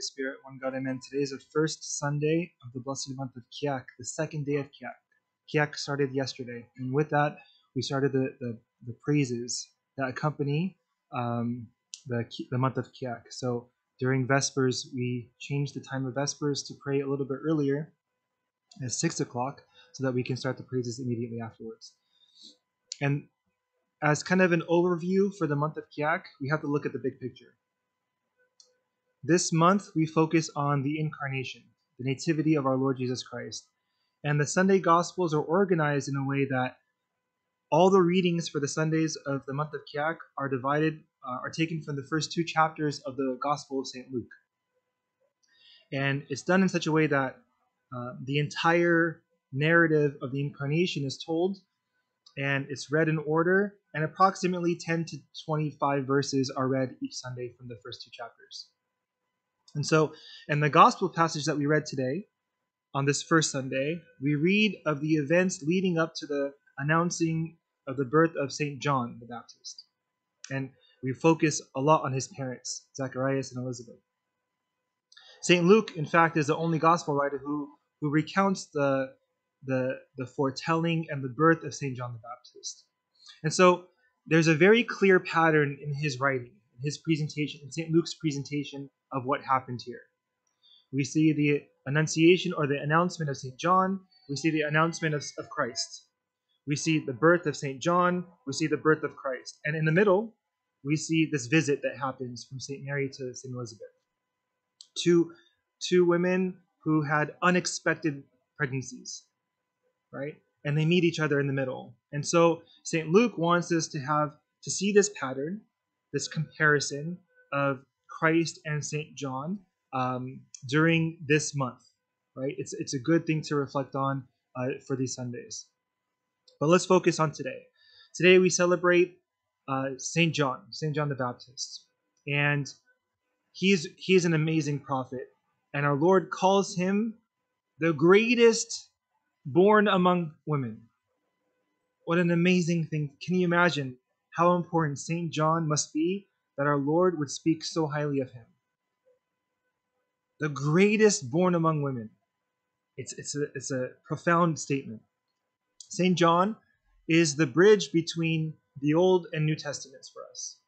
Holy Spirit, one God, Amen. Today is the first Sunday of the blessed month of Kiahk, the second day of Kiahk. Kiahk started yesterday, and with that, we started the, the, the praises that accompany um, the, the month of Kiahk. So during Vespers, we changed the time of Vespers to pray a little bit earlier at 6 o'clock so that we can start the praises immediately afterwards. And as kind of an overview for the month of Kiahk, we have to look at the big picture. This month, we focus on the incarnation, the nativity of our Lord Jesus Christ. And the Sunday Gospels are organized in a way that all the readings for the Sundays of the month of Kiahk are divided, uh, are taken from the first two chapters of the Gospel of St. Luke. And it's done in such a way that uh, the entire narrative of the incarnation is told and it's read in order and approximately 10 to 25 verses are read each sunday from the first two chapters and so in the gospel passage that we read today on this first sunday we read of the events leading up to the announcing of the birth of st john the baptist and we focus a lot on his parents zacharias and elizabeth st luke in fact is the only gospel writer who who recounts the the, the foretelling and the birth of St. John the Baptist. And so there's a very clear pattern in his writing, in his presentation, in St. Luke's presentation of what happened here. We see the annunciation or the announcement of St. John, we see the announcement of, of Christ. We see the birth of St. John, we see the birth of Christ. And in the middle, we see this visit that happens from St. Mary to St. Elizabeth. Two, two women who had unexpected pregnancies right? And they meet each other in the middle. And so St. Luke wants us to have to see this pattern, this comparison of Christ and St. John um, during this month, right? It's, it's a good thing to reflect on uh, for these Sundays. But let's focus on today. Today we celebrate uh, St. John, St. John the Baptist. And he's, he's an amazing prophet. And our Lord calls him the greatest born among women. What an amazing thing. Can you imagine how important St. John must be that our Lord would speak so highly of him? The greatest born among women. It's, it's, a, it's a profound statement. St. John is the bridge between the Old and New Testaments for us.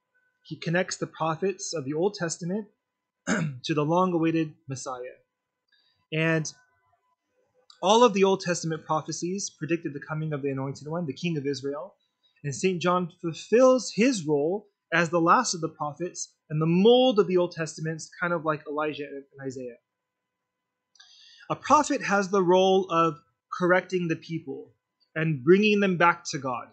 He connects the prophets of the Old Testament to the long awaited Messiah. And all of the Old Testament prophecies predicted the coming of the Anointed One, the King of Israel, and St. John fulfills his role as the last of the prophets and the mold of the Old Testament, kind of like Elijah and Isaiah. A prophet has the role of correcting the people and bringing them back to God.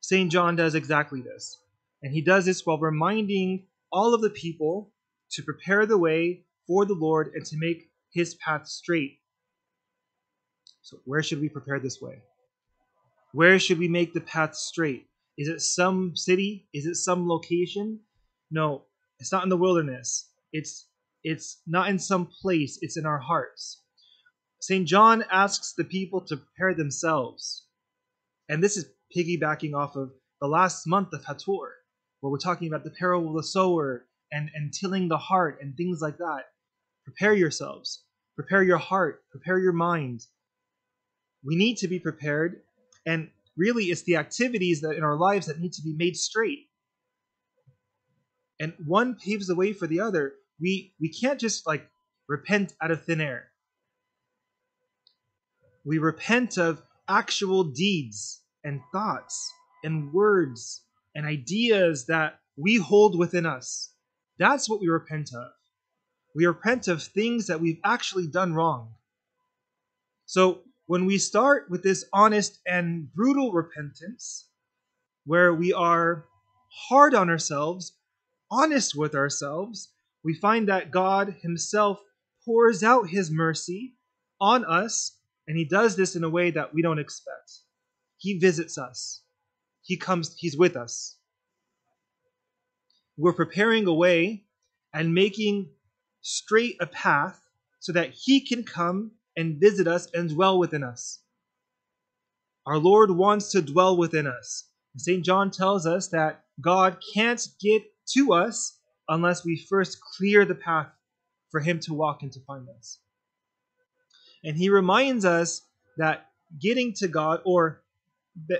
St. John does exactly this. And he does this while reminding all of the people to prepare the way for the Lord and to make his path straight so, where should we prepare this way? Where should we make the path straight? Is it some city? Is it some location? No, it's not in the wilderness. It's it's not in some place, it's in our hearts. St. John asks the people to prepare themselves. And this is piggybacking off of the last month of Hator, where we're talking about the parable of the sower and, and tilling the heart and things like that. Prepare yourselves. Prepare your heart. Prepare your mind we need to be prepared, and really it's the activities that in our lives that need to be made straight. And one paves the way for the other. We we can't just like repent out of thin air. We repent of actual deeds and thoughts and words and ideas that we hold within us. That's what we repent of. We repent of things that we've actually done wrong. So when we start with this honest and brutal repentance, where we are hard on ourselves, honest with ourselves, we find that God Himself pours out His mercy on us, and He does this in a way that we don't expect. He visits us, He comes, He's with us. We're preparing a way and making straight a path so that He can come and visit us and dwell within us. Our Lord wants to dwell within us. St. John tells us that God can't get to us unless we first clear the path for him to walk and to find us. And he reminds us that getting to God, or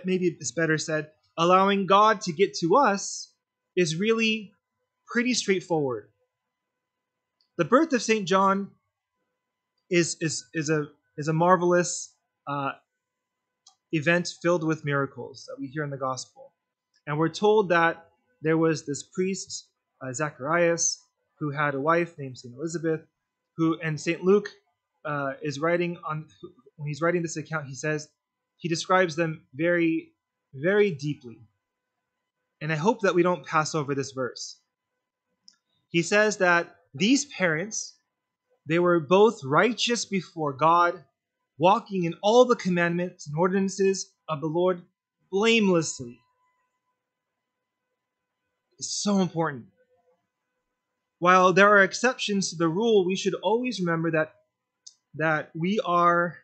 maybe it's better said, allowing God to get to us, is really pretty straightforward. The birth of St. John is, is, is, a, is a marvelous uh, event filled with miracles that we hear in the gospel. And we're told that there was this priest, uh, Zacharias, who had a wife named St. Elizabeth, who, and St. Luke uh, is writing on, when he's writing this account, he says, he describes them very, very deeply. And I hope that we don't pass over this verse. He says that these parents, they were both righteous before God, walking in all the commandments and ordinances of the Lord blamelessly. It's so important. While there are exceptions to the rule, we should always remember that that we are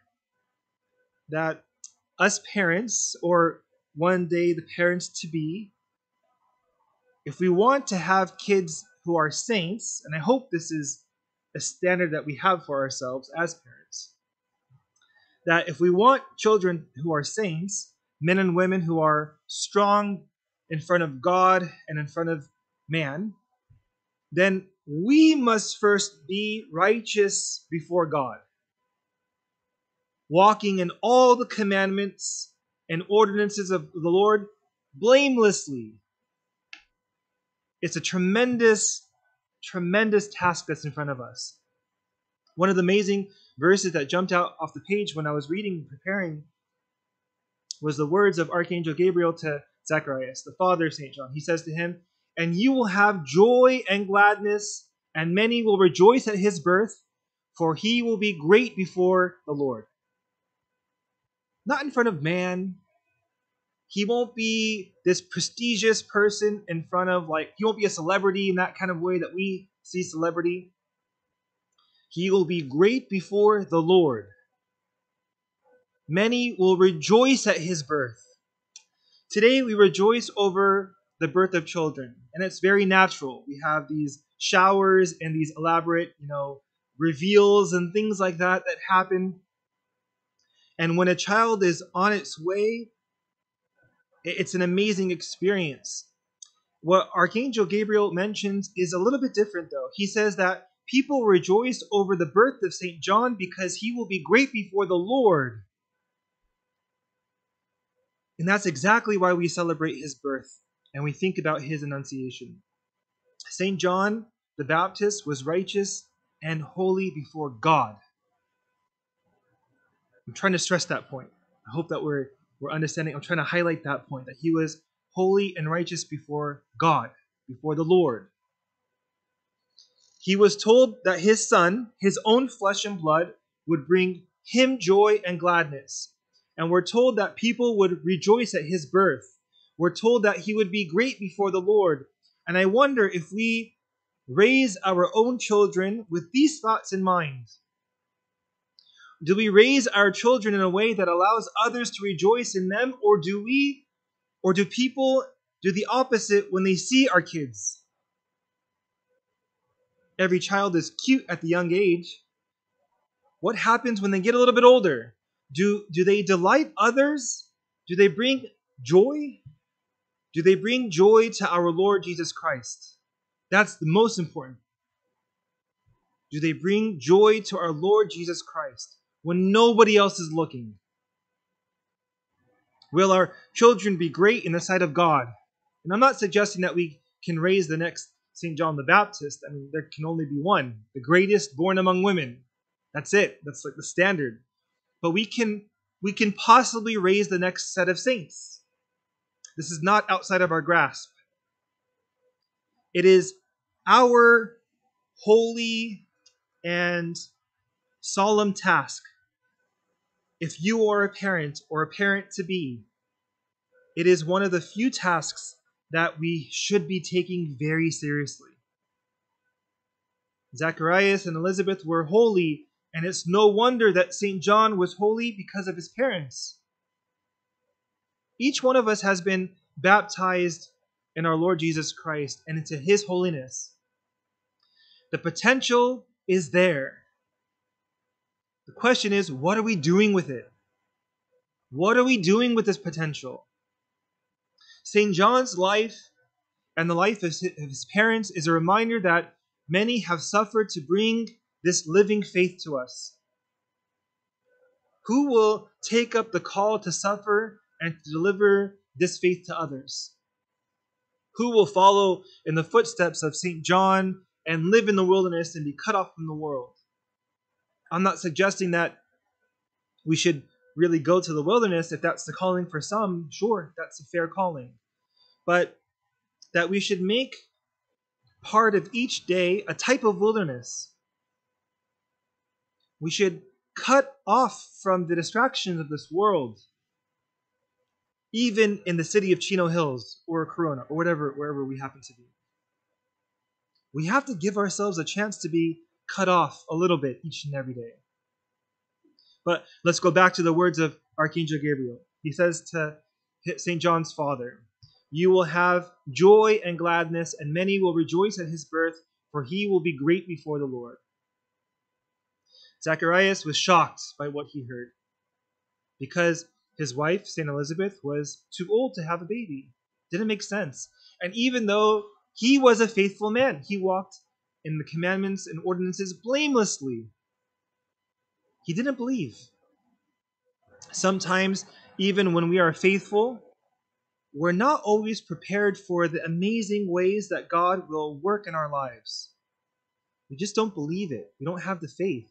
that us parents or one day the parents to be if we want to have kids who are saints and i hope this is a standard that we have for ourselves as parents that if we want children who are saints men and women who are strong in front of god and in front of man then we must first be righteous before god walking in all the commandments and ordinances of the Lord blamelessly. It's a tremendous, tremendous task that's in front of us. One of the amazing verses that jumped out off the page when I was reading, and preparing, was the words of Archangel Gabriel to Zacharias, the father of St. John. He says to him, And you will have joy and gladness, and many will rejoice at his birth, for he will be great before the Lord not in front of man. He won't be this prestigious person in front of, like, he won't be a celebrity in that kind of way that we see celebrity. He will be great before the Lord. Many will rejoice at his birth. Today we rejoice over the birth of children, and it's very natural. We have these showers and these elaborate, you know, reveals and things like that that happen and when a child is on its way, it's an amazing experience. What Archangel Gabriel mentions is a little bit different, though. He says that people rejoice over the birth of St. John because he will be great before the Lord. And that's exactly why we celebrate his birth and we think about his annunciation. St. John the Baptist was righteous and holy before God. I'm trying to stress that point. I hope that we're we're understanding. I'm trying to highlight that point that he was holy and righteous before God, before the Lord. He was told that his son, his own flesh and blood, would bring him joy and gladness. And we're told that people would rejoice at his birth. We're told that he would be great before the Lord. And I wonder if we raise our own children with these thoughts in mind do we raise our children in a way that allows others to rejoice in them, or do we, or do people do the opposite when they see our kids? Every child is cute at the young age. What happens when they get a little bit older? Do, do they delight others? Do they bring joy? Do they bring joy to our Lord Jesus Christ? That's the most important. Do they bring joy to our Lord Jesus Christ? When nobody else is looking? Will our children be great in the sight of God? And I'm not suggesting that we can raise the next St. John the Baptist. I mean, there can only be one, the greatest born among women. That's it. That's like the standard. But we can we can possibly raise the next set of saints. This is not outside of our grasp. It is our holy and solemn task if you are a parent or a parent to be, it is one of the few tasks that we should be taking very seriously. Zacharias and Elizabeth were holy, and it's no wonder that St. John was holy because of his parents. Each one of us has been baptized in our Lord Jesus Christ and into his holiness. The potential is there. The question is, what are we doing with it? What are we doing with this potential? St. John's life and the life of his parents is a reminder that many have suffered to bring this living faith to us. Who will take up the call to suffer and to deliver this faith to others? Who will follow in the footsteps of St. John and live in the wilderness and be cut off from the world? I'm not suggesting that we should really go to the wilderness if that's the calling for some. Sure, that's a fair calling. But that we should make part of each day a type of wilderness. We should cut off from the distractions of this world, even in the city of Chino Hills or Corona or whatever, wherever we happen to be. We have to give ourselves a chance to be cut off a little bit each and every day. But let's go back to the words of Archangel Gabriel. He says to St. John's father, You will have joy and gladness, and many will rejoice at his birth, for he will be great before the Lord. Zacharias was shocked by what he heard because his wife, St. Elizabeth, was too old to have a baby. Didn't make sense. And even though he was a faithful man, he walked in the commandments and ordinances blamelessly. He didn't believe. Sometimes, even when we are faithful, we're not always prepared for the amazing ways that God will work in our lives. We just don't believe it. We don't have the faith.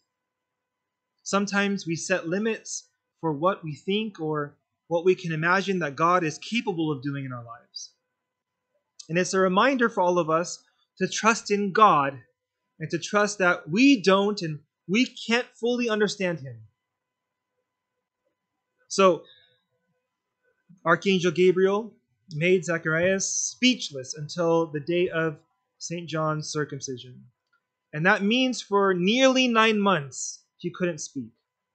Sometimes we set limits for what we think or what we can imagine that God is capable of doing in our lives. And it's a reminder for all of us to trust in God and to trust that we don't and we can't fully understand Him. So, Archangel Gabriel made Zacharias speechless until the day of St. John's circumcision. And that means for nearly nine months, he couldn't speak.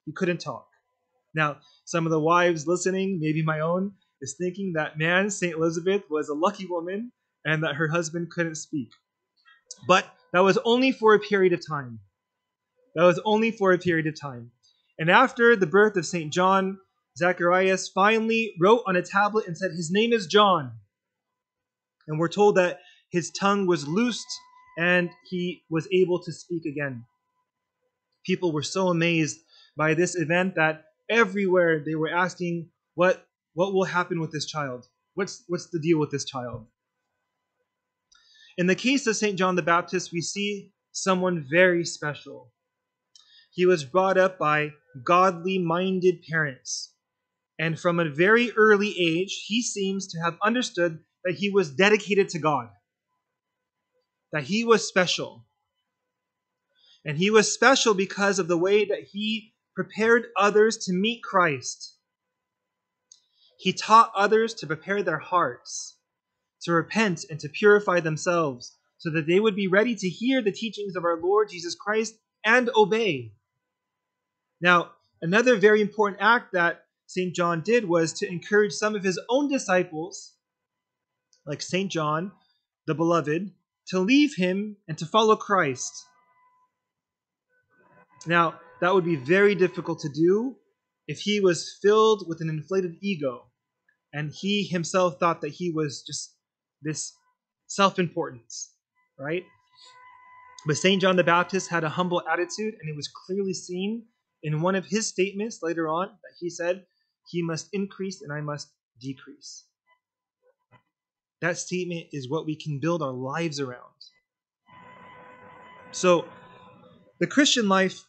He couldn't talk. Now, some of the wives listening, maybe my own, is thinking that man, St. Elizabeth, was a lucky woman and that her husband couldn't speak. But that was only for a period of time. That was only for a period of time. And after the birth of St. John, Zacharias finally wrote on a tablet and said, His name is John. And we're told that his tongue was loosed and he was able to speak again. People were so amazed by this event that everywhere they were asking, What, what will happen with this child? What's, what's the deal with this child? In the case of St. John the Baptist, we see someone very special. He was brought up by godly minded parents. And from a very early age, he seems to have understood that he was dedicated to God, that he was special. And he was special because of the way that he prepared others to meet Christ. He taught others to prepare their hearts, to repent, and to purify themselves, so that they would be ready to hear the teachings of our Lord Jesus Christ and obey. Now, another very important act that St. John did was to encourage some of his own disciples, like St. John, the beloved, to leave him and to follow Christ. Now, that would be very difficult to do if he was filled with an inflated ego and he himself thought that he was just this self importance, right? But St. John the Baptist had a humble attitude, and it was clearly seen in one of his statements later on that he said, He must increase and I must decrease. That statement is what we can build our lives around. So, the Christian life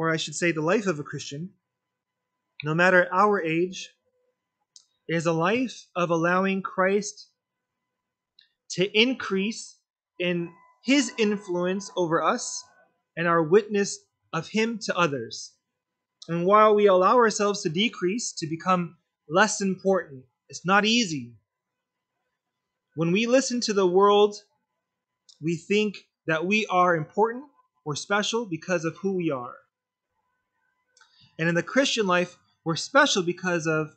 or I should say, the life of a Christian, no matter our age, is a life of allowing Christ to increase in his influence over us and our witness of him to others. And while we allow ourselves to decrease, to become less important, it's not easy. When we listen to the world, we think that we are important or special because of who we are. And in the Christian life, we're special because of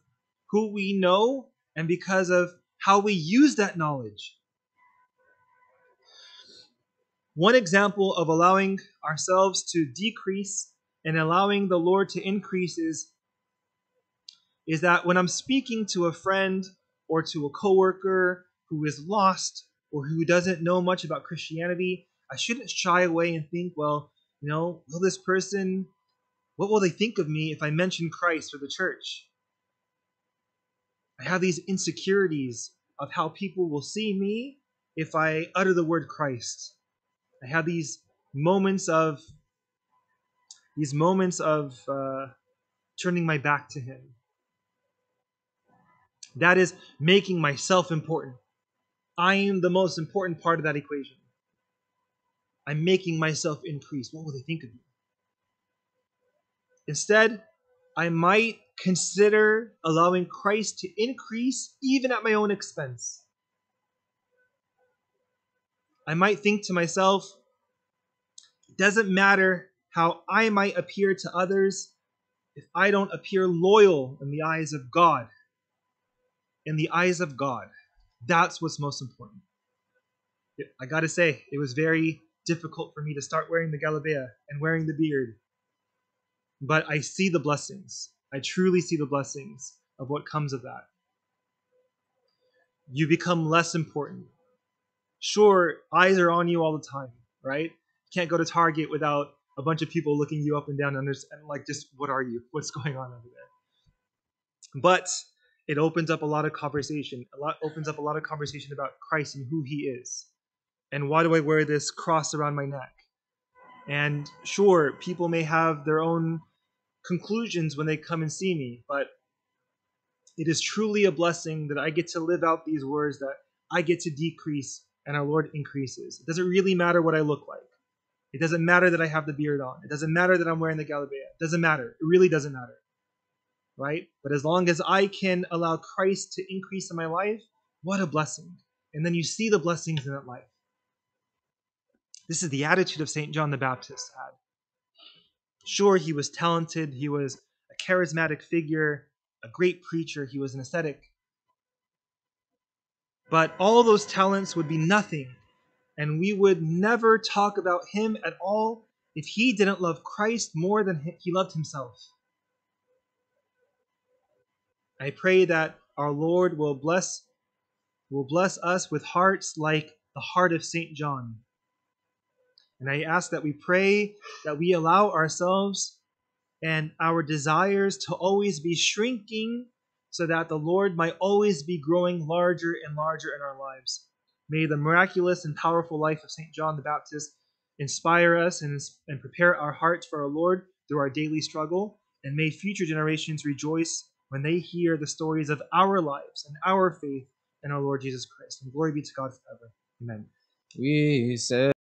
who we know and because of how we use that knowledge. One example of allowing ourselves to decrease and allowing the Lord to increase is, is that when I'm speaking to a friend or to a coworker who is lost or who doesn't know much about Christianity, I shouldn't shy away and think, well, you know, will this person, what will they think of me if I mention Christ or the church? I have these insecurities of how people will see me if I utter the word Christ. I have these moments of these moments of uh, turning my back to Him. That is making myself important. I am the most important part of that equation. I'm making myself increase. What will they think of me? Instead, I might consider allowing Christ to increase even at my own expense. I might think to myself, it doesn't matter how I might appear to others if I don't appear loyal in the eyes of God. In the eyes of God. That's what's most important. I gotta say, it was very difficult for me to start wearing the galabea and wearing the beard. But I see the blessings. I truly see the blessings of what comes of that. You become less important sure, eyes are on you all the time, right? You can't go to Target without a bunch of people looking you up and down and, and like, just what are you? What's going on over there? But it opens up a lot of conversation. A lot opens up a lot of conversation about Christ and who He is, and why do I wear this cross around my neck? And sure, people may have their own conclusions when they come and see me, but it is truly a blessing that I get to live out these words that I get to decrease and our Lord increases. It doesn't really matter what I look like. It doesn't matter that I have the beard on. It doesn't matter that I'm wearing the galabea. It doesn't matter. It really doesn't matter. Right? But as long as I can allow Christ to increase in my life, what a blessing. And then you see the blessings in that life. This is the attitude of St. John the Baptist had. Sure, he was talented, he was a charismatic figure, a great preacher, he was an ascetic. But all those talents would be nothing, and we would never talk about him at all if he didn't love Christ more than he loved himself. I pray that our Lord will bless will bless us with hearts like the heart of St. John. And I ask that we pray that we allow ourselves and our desires to always be shrinking so that the Lord might always be growing larger and larger in our lives. May the miraculous and powerful life of St. John the Baptist inspire us and, and prepare our hearts for our Lord through our daily struggle, and may future generations rejoice when they hear the stories of our lives and our faith in our Lord Jesus Christ. And glory be to God forever. Amen. We say.